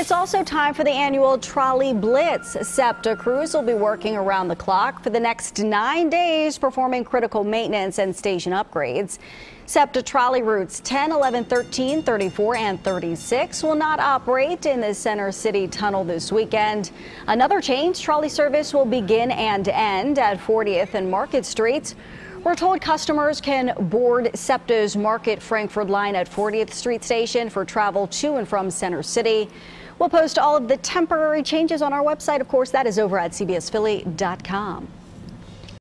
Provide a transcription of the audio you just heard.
It's also time for the annual Trolley Blitz. SEPTA crews will be working around the clock for the next nine days, performing critical maintenance and station upgrades. SEPTA trolley routes 10, 11, 13, 34, and 36 will not operate in the Center City Tunnel this weekend. Another change, trolley service will begin and end at 40th and Market Streets. We're told customers can board SEPTA's Market Frankford line at 40th Street Station for travel to and from Center City. We'll post all of the temporary changes on our website. Of course, that is over at cbsphilly.com.